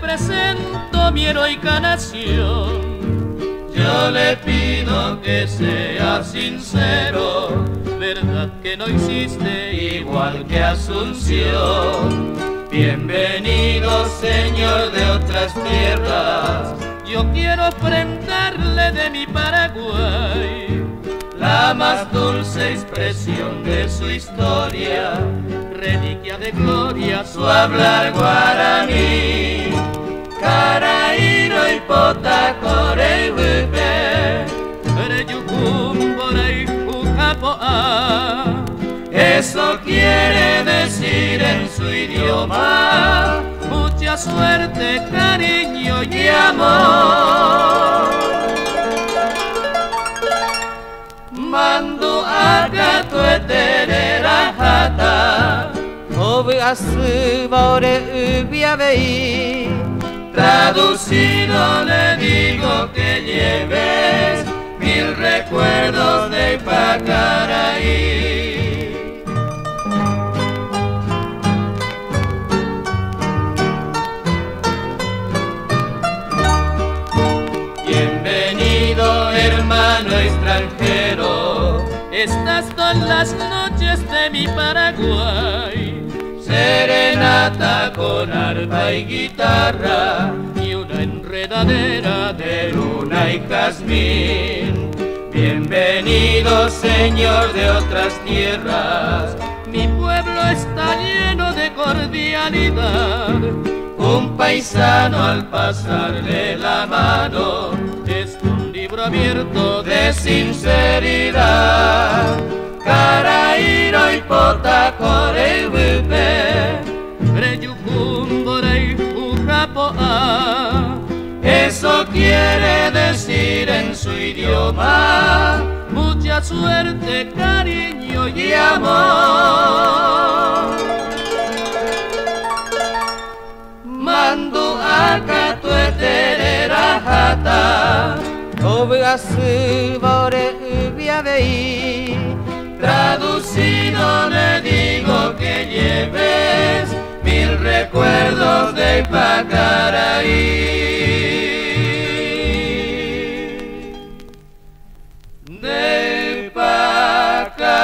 presento mi heroica nación. Yo le pido que sea sincero, verdad que no hiciste igual que Asunción. Bienvenido señor de otras tierras, yo quiero ofrendarle de mi Paraguay la más dulce expresión de su historia, reliquia de gloria, su hablar guaraní. Caraíro y potacore Eso quiere decir en su idioma mucha suerte, cariño y amor. Mando a gato eterera jata. Obi asu baore ubia vei Traducido le digo que lleves mil recuerdos de Pacaraí. Estas son las noches de mi Paraguay serenata con arpa y guitarra y una enredadera de luna y jazmín. Bienvenido señor de otras tierras, mi pueblo está lleno de cordialidad. Un paisano al pasarle la mano es un libro abierto de sinceridad. Caraíro y y ujapoa. Eso quiere decir en su idioma Mucha suerte, cariño y amor Ubia vei Traducido le digo que lleves mil recuerdos de Pacaraí. De Pacaraí.